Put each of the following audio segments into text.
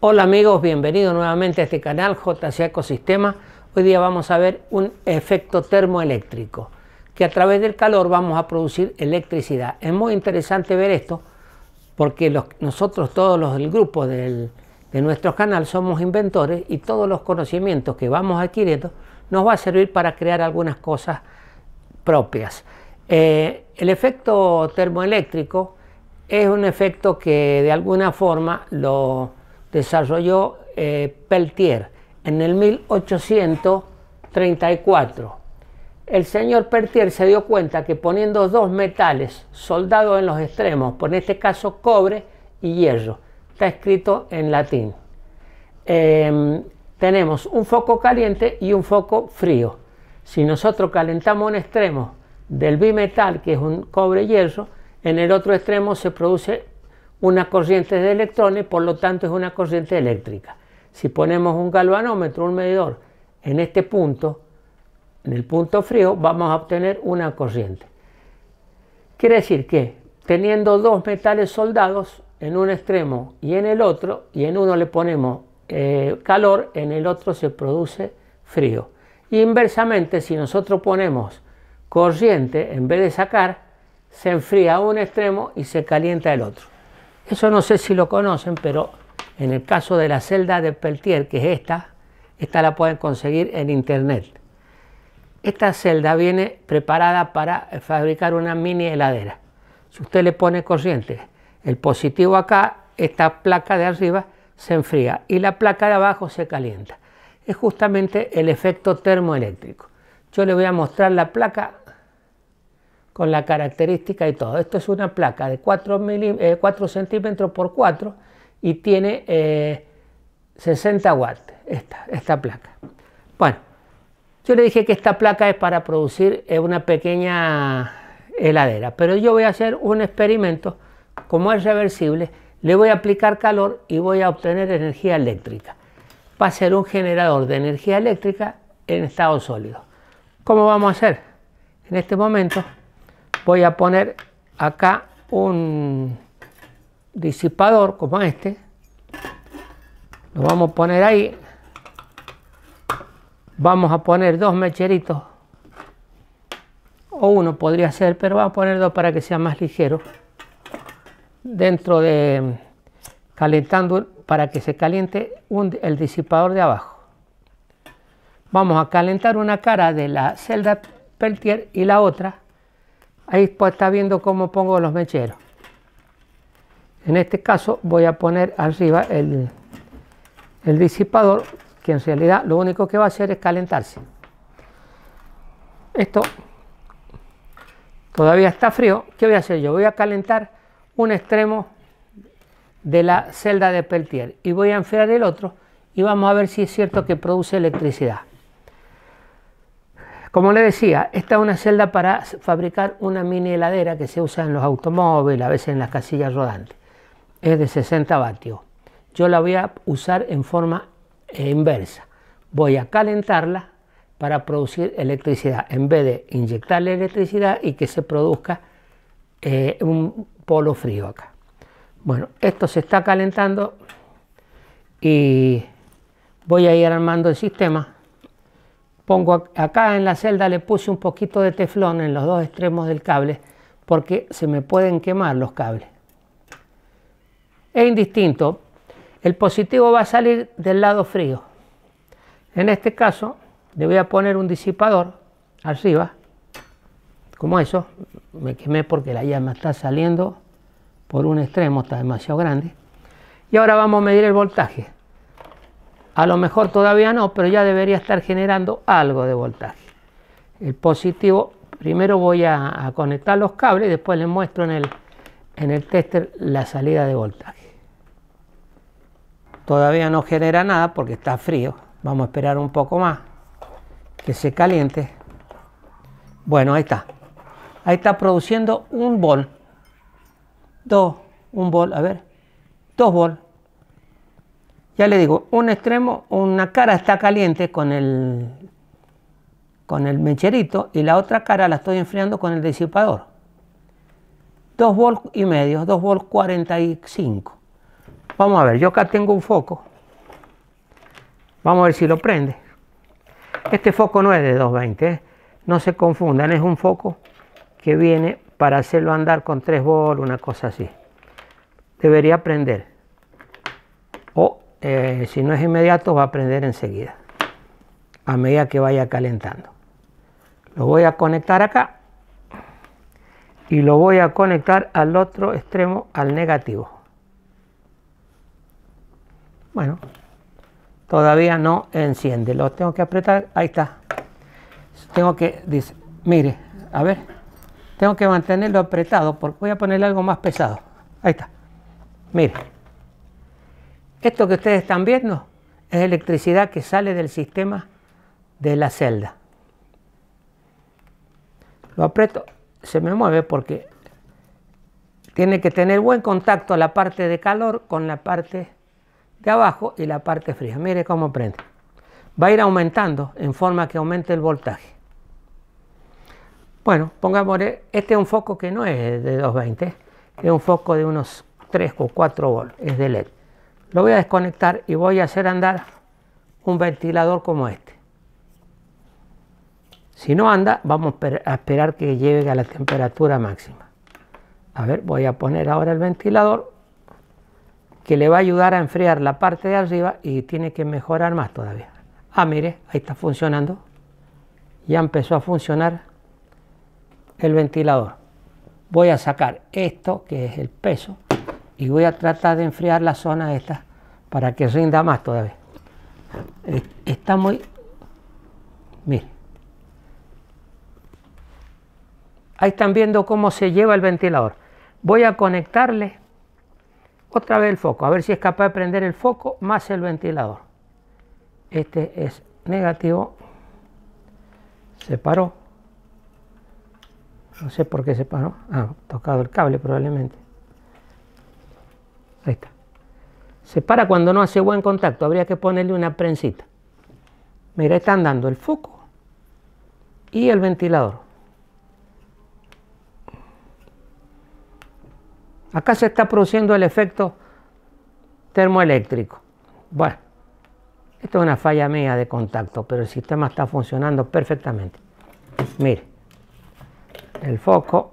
Hola amigos, bienvenidos nuevamente a este canal JC Ecosistema. Hoy día vamos a ver un efecto termoeléctrico, que a través del calor vamos a producir electricidad. Es muy interesante ver esto porque nosotros todos los del grupo de nuestro canal somos inventores y todos los conocimientos que vamos adquiriendo nos va a servir para crear algunas cosas propias. Eh, el efecto termoeléctrico es un efecto que de alguna forma lo desarrolló eh, Peltier en el 1834. El señor Peltier se dio cuenta que poniendo dos metales soldados en los extremos, por este caso cobre y hierro, está escrito en latín, em, tenemos un foco caliente y un foco frío. Si nosotros calentamos un extremo del bimetal, que es un cobre hierro, en el otro extremo se produce una corriente de electrones, por lo tanto es una corriente eléctrica. Si ponemos un galvanómetro, un medidor, en este punto, en el punto frío, vamos a obtener una corriente. Quiere decir que teniendo dos metales soldados en un extremo y en el otro, y en uno le ponemos eh, calor, en el otro se produce frío. inversamente, si nosotros ponemos corriente en vez de sacar, se enfría un extremo y se calienta el otro. Eso no sé si lo conocen, pero en el caso de la celda de Peltier, que es esta, esta la pueden conseguir en internet. Esta celda viene preparada para fabricar una mini heladera. Si usted le pone corriente, el positivo acá, esta placa de arriba se enfría y la placa de abajo se calienta. Es justamente el efecto termoeléctrico. Yo le voy a mostrar la placa con la característica y todo. Esto es una placa de 4, eh, centímetros por 4 y tiene 60 eh, watts esta, esta placa. Bueno, yo le dije que esta placa es para producir eh, una pequeña heladera, pero yo voy a hacer un experimento, como es reversible, le voy a aplicar calor y voy a obtener energía eléctrica. Va a ser un generador de energía eléctrica en estado sólido. ¿Cómo vamos a hacer? En este momento voy a poner acá un disipador como este. Lo vamos a poner ahí. Vamos a poner dos mecheritos. O uno podría ser, pero vamos a poner dos para que sea más ligero. Dentro de calentando para que se caliente el disipador de abajo. Vamos a calentar una cara de la celda Peltier y la otra Ahí está viendo cómo pongo los mecheros. En este caso voy a poner arriba el disipador, que en realidad lo único que va a hacer es calentarse. Esto todavía está frío. ¿Qué voy a hacer yo? Voy a calentar un extremo de la celda de Peltier y voy a enfriar el otro y vamos a ver si es cierto que produce electricidad. Como le decía, esta es una celda para fabricar una mini heladera que se usa en los automóviles, a veces en las casillas rodantes. Es de 60 vatios. Yo la voy a usar en forma eh, inversa. Voy a calentarla para producir electricidad, en vez de inyectarle electricidad y que se produzca eh, un polo frío acá. Bueno, esto se está calentando y voy a ir armando el sistema pongo acá en la celda le puse un poquito de teflón en los dos extremos del cable porque se me pueden quemar los cables. Es indistinto, el positivo va a salir del lado frío. En este caso le voy a poner un disipador arriba, como eso, me quemé porque la llama está saliendo por un extremo, está demasiado grande. Y ahora vamos a medir el voltaje. A lo mejor todavía no, pero ya debería estar generando algo de voltaje. El positivo, primero voy a, conectar los cables y después les muestro en el, en el tester la salida de voltaje. Todavía no genera nada porque está frío. Vamos a esperar un poco más que se caliente. Bueno, ahí está. Ahí está produciendo un volt. Dos, un volt, a ver. Dos volt. Ya le digo, un extremo, una cara está caliente con el, con el mecherito y la otra cara la estoy enfriando con el disipador. 2 volts y medio, 2 volts 45. Vamos a ver, yo acá tengo un foco. Vamos a ver si lo prende. Este foco no es de 220, ¿eh? no se confundan, es un foco que viene para hacerlo andar con 3 volt, una cosa así. Debería prender. O eh, si no es inmediato, va a prender enseguida, a medida que vaya calentando. Lo voy a conectar acá y lo voy a conectar al otro extremo, al negativo. Bueno, todavía no enciende, lo tengo que apretar, ahí está. Tengo que, dice, mire, a ver, tengo que mantenerlo apretado porque voy a ponerle algo más pesado. Ahí está, mire. Esto que ustedes están viendo es electricidad que sale del sistema de la celda. Lo aprieto, se me mueve porque tiene que tener buen contacto la parte de calor con la parte de abajo y la parte fría. Mire cómo prende. Va a ir aumentando en forma que aumente el voltaje. Bueno, pongamos, este es un foco que no es de 220, es un foco de unos 3 o 4 volts, es de LED. Lo voy a desconectar y voy a hacer andar un ventilador como este. Si no anda, vamos a esperar que llegue a la temperatura máxima. A ver, voy a poner ahora el ventilador que le va a ayudar a enfriar la parte de arriba y tiene que mejorar más todavía. Ah, mire, ahí está funcionando. Ya empezó a funcionar el ventilador. Voy a sacar esto, que es el peso, y voy a tratar de enfriar la zona esta para que rinda más todavía. Está muy... Mire. Ahí están viendo cómo se lleva el ventilador. Voy a conectarle otra vez el foco, a ver si es capaz de prender el foco más el ventilador. Este es negativo. Se paró. No sé por qué se paró. Ah, tocado el cable probablemente. Está. Se para cuando no hace buen contacto. Habría que ponerle una prensita. Mira, están dando el foco y el ventilador. Acá se está produciendo el efecto termoeléctrico. Bueno, esto es una falla mía de contacto, pero el sistema está funcionando perfectamente. Mire, el foco,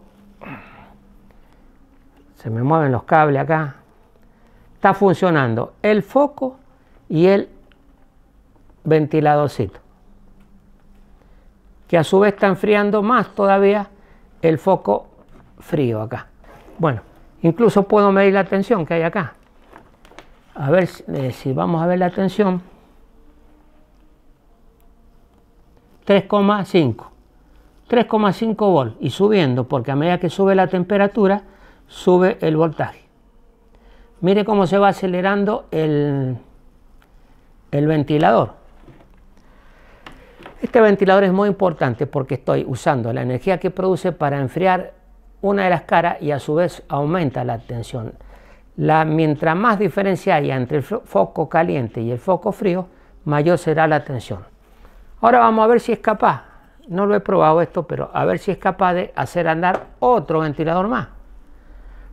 se me mueven los cables acá, está funcionando el foco y el ventiladorcito, que a su vez está enfriando más todavía el foco frío acá. Bueno, Incluso puedo medir la tensión que hay acá. A ver eh, si vamos a ver la tensión. 3,5. 3,5 volt y subiendo porque a medida que sube la temperatura sube el voltaje. Mire cómo se va acelerando el, el ventilador. Este ventilador es muy importante porque estoy usando la energía que produce para enfriar una de las caras y a su vez aumenta la tensión. La, mientras más diferencia haya entre el foco caliente y el foco frío, mayor será la tensión. Ahora vamos a ver si es capaz, no lo he probado esto, pero a ver si es capaz de hacer andar otro ventilador más.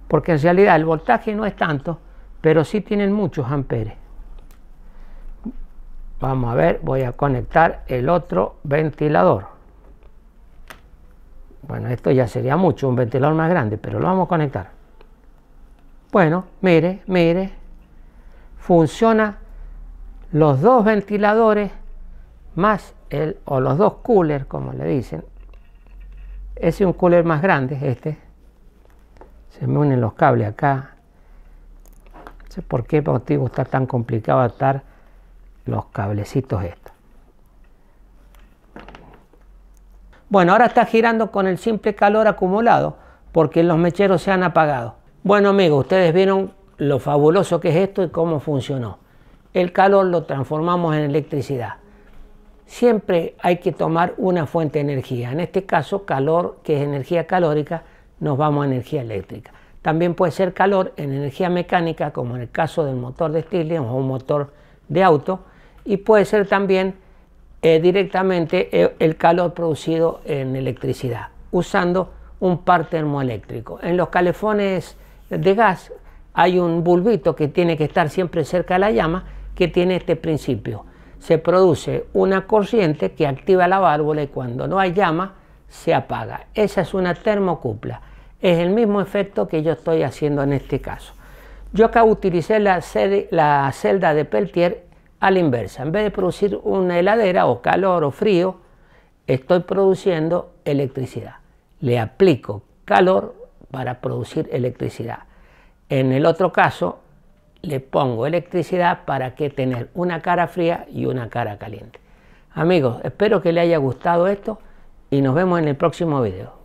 Porque en realidad el voltaje no es tanto, pero sí tienen muchos amperes. Vamos a ver, voy a conectar el otro ventilador. Bueno, esto ya sería mucho, un ventilador más grande, pero lo vamos a conectar. Bueno, mire, mire, funciona los dos ventiladores más el, o los dos coolers, como le dicen. Ese es un cooler más grande, este. Se me unen los cables acá. Por qué motivo está tan complicado atar los cablecitos estos. Bueno, ahora está girando con el simple calor acumulado porque los mecheros se han apagado. Bueno amigos, ustedes vieron lo fabuloso que es esto y cómo funcionó. El calor lo transformamos en electricidad. Siempre hay que tomar una fuente de energía. En este caso, calor, que es energía calórica, nos vamos a energía eléctrica. También puede ser calor en energía mecánica, como en el caso del motor de Stirling o un motor de auto, y puede ser también directamente eh, el calor producido en electricidad, usando un par termoeléctrico. En los calefones de gas hay un bulbito que tiene que estar siempre cerca de la llama que tiene este principio. se produce una corriente que activa la válvula y cuando no hay llama se apaga. Esa es una termocupla. Es el mismo efecto que yo estoy haciendo en este caso. Yo acá utilicé la, la celda de Peltier a la inversa. En vez de producir una heladera o calor o frío, estoy produciendo electricidad. Le aplico calor para producir electricidad. En el otro caso, le pongo electricidad para que tener una cara fría y una cara caliente. Amigos, espero que les haya gustado esto y nos vemos en el próximo video.